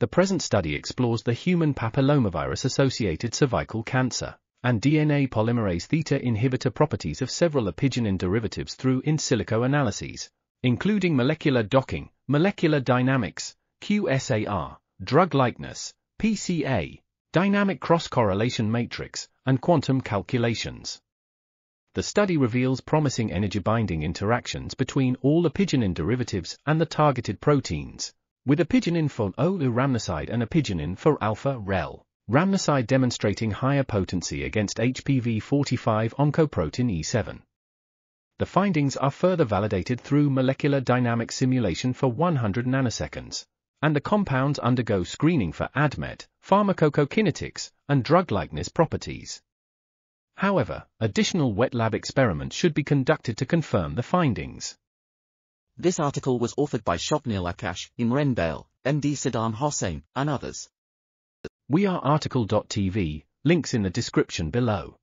The present study explores the human papillomavirus-associated cervical cancer and DNA polymerase theta inhibitor properties of several apigenin derivatives through in silico analyses, including molecular docking, molecular dynamics, QSAR, drug likeness, PCA, dynamic cross-correlation matrix, and quantum calculations. The study reveals promising energy-binding interactions between all apigenin derivatives and the targeted proteins, with apigenin for O-rhamnoside and apigenin for alpha-rel. Rhamnoside demonstrating higher potency against HPV45 oncoprotein E7. The findings are further validated through molecular dynamic simulation for 100 nanoseconds, and the compounds undergo screening for ADMET, pharmacokinetics, and drug-likeness properties. However, additional wet lab experiments should be conducted to confirm the findings. This article was authored by Shopnil Akash, Imren Bayıl, MD Saddam Hossain, and others. We are RTCL.TV, links in the description below.